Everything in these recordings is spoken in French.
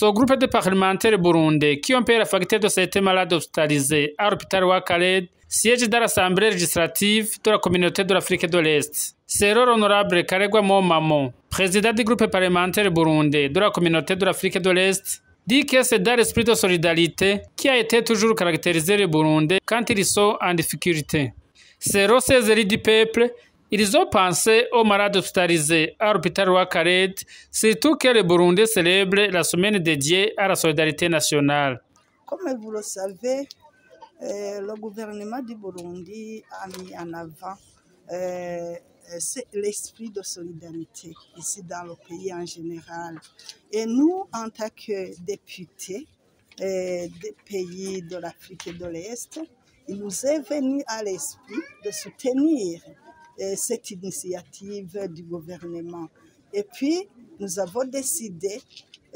Ce groupe de parlementaires burundais qui ont payé la facture de cette malade hospitalisée à l'hôpital Wakaled siège dans l'Assemblée législative de la communauté de l'Afrique de l'Est. C'est l'honorable Karegwa Momamo, président du groupe parlementaire burundais de la communauté de l'Afrique de l'Est, dit que c'est dans l'esprit de solidarité qui a été toujours caractérisé les Burundais quand ils sont en difficulté. Selon ces élites du peuple, pensé aux malades hospitalisés à l'hôpital Wakared, surtout que les Burundais célèbrent la semaine dédiée à la solidarité nationale. Comme vous le savez, euh, le gouvernement du Burundi a mis en avant euh, l'esprit de solidarité ici dans le pays en général. Et nous, en tant que députés euh, des pays de l'Afrique de l'Est, il nous est venu à l'esprit de soutenir euh, cette initiative du gouvernement. Et puis, nous avons décidé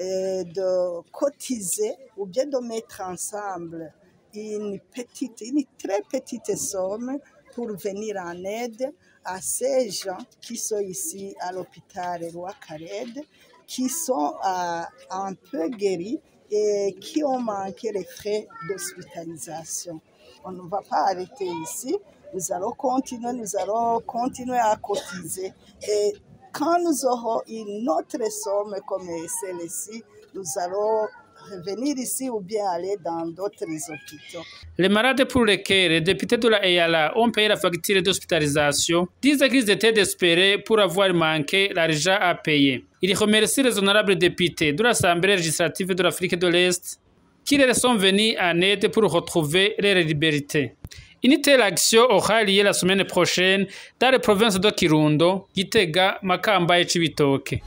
euh, de cotiser ou bien de mettre ensemble une petite, une très petite somme pour venir en aide à ces gens qui sont ici à l'hôpital Roi Kared, qui sont euh, un peu guéris et qui ont manqué les frais d'hospitalisation. On ne va pas arrêter ici. Nous allons continuer, nous allons continuer à cotiser. Et quand nous aurons une autre somme comme celle-ci, nous allons revenir ici ou bien aller dans d'autres hôpitaux. Les malades pour lesquels les députés de la EALA ont payé la facture d'hospitalisation disent qu'ils étaient désespérés pour avoir manqué l'argent à payer. Ils remercient les honorables députés de l'Assemblée législative de l'Afrique de l'Est qui leur sont venus en aide pour retrouver leur liberté. Une telle action aura lieu la semaine prochaine dans les provinces de Kirundo, Gitega, Makamba et Chibitoke.